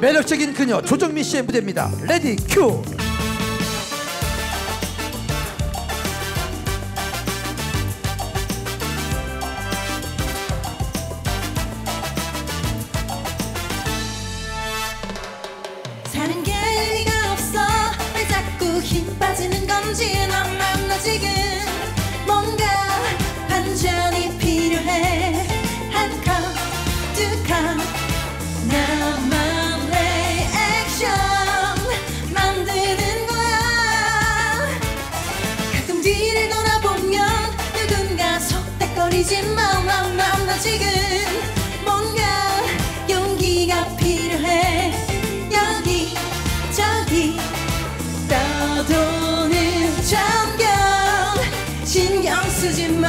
매력적인 그녀 조정민 씨의 무대입니다. Ready Q. 사는 게 의미가 없어 왜 자꾸 힘 빠지는 건지 난 만나 지금 뒤를 돌아보면 누군가 속닥거리지만 난 만나 지금 뭔가 용기가 필요해 여기 저기 떠도는 전경 신경 쓰지 마.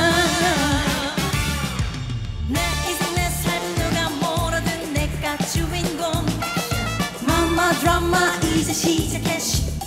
드라마 이제 시작해.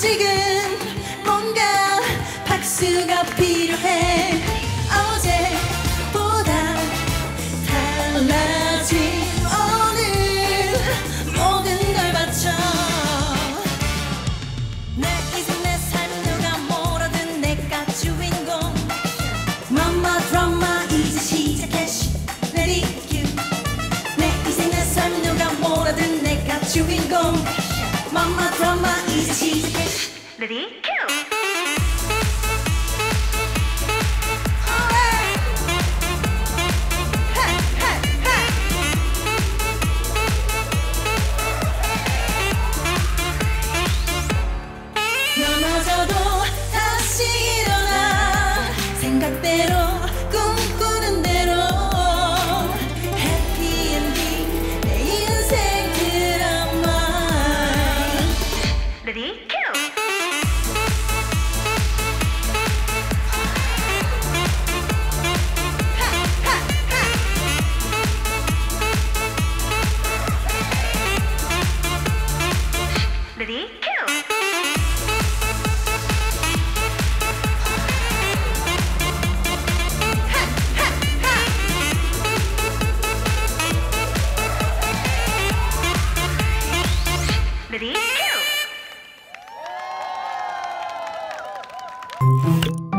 아 지금 뭔가 박수가 필요해. 어제보다 달라진 오늘 모든 걸 바쳐. 내 인생 내삶 누가 뭐라든 내가 주인공. 마마 드라마 이제 시작해. Ready cue 내 인생 내삶 누가 뭐라든 내가 주인공. 마마 드라마 Ready? three, two. Ready, go!